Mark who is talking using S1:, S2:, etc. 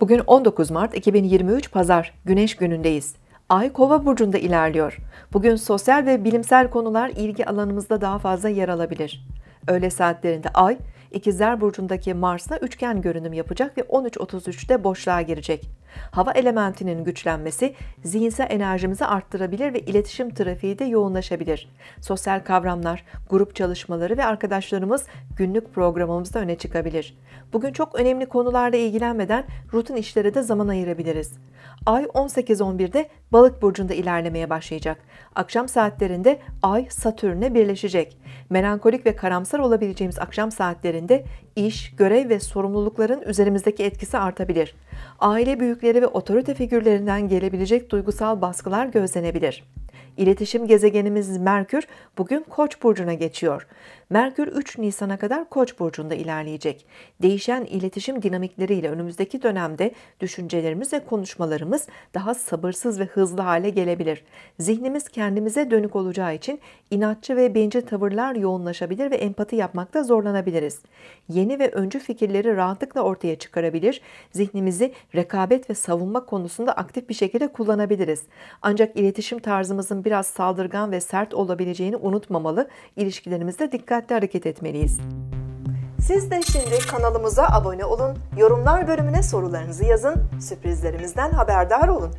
S1: Bugün 19 Mart 2023 Pazar, Güneş günündeyiz. Ay Kova burcunda ilerliyor. Bugün sosyal ve bilimsel konular ilgi alanımızda daha fazla yer alabilir. Öğle saatlerinde Ay, İkizler burcundaki Mars'la üçgen görünüm yapacak ve 13.33'te boşluğa girecek. Hava elementinin güçlenmesi zihinsel enerjimizi arttırabilir ve iletişim trafiği de yoğunlaşabilir. Sosyal kavramlar, grup çalışmaları ve arkadaşlarımız günlük programımızda öne çıkabilir. Bugün çok önemli konularla ilgilenmeden rutin işlere de zaman ayırabiliriz. Ay 18-11'de Balık burcunda ilerlemeye başlayacak. Akşam saatlerinde Ay Satürn'e birleşecek. Melankolik ve karamsar olabileceğimiz akşam saatlerinde iş, görev ve sorumlulukların üzerimizdeki etkisi artabilir. Aile büyükleri ve otorite figürlerinden gelebilecek duygusal baskılar gözlenebilir. İletişim gezegenimiz Merkür bugün Koç burcuna geçiyor. Merkür 3 Nisan'a kadar Koç burcunda ilerleyecek. Değişen iletişim dinamikleriyle önümüzdeki dönemde düşüncelerimiz ve konuşmalarımız daha sabırsız ve hızlı hale gelebilir. Zihnimiz kendimize dönük olacağı için inatçı ve bencil tavırlar yoğunlaşabilir ve empati yapmakta zorlanabiliriz. Yeni ve öncü fikirleri rahatlıkla ortaya çıkarabilir, zihnimizi rekabet ve savunma konusunda aktif bir şekilde kullanabiliriz. Ancak iletişim tarzımızın biraz saldırgan ve sert olabileceğini unutmamalı, ilişkilerimizde dikkatli hareket etmeliyiz. Siz de şimdi kanalımıza abone olun, yorumlar bölümüne sorularınızı yazın, sürprizlerimizden haberdar olun.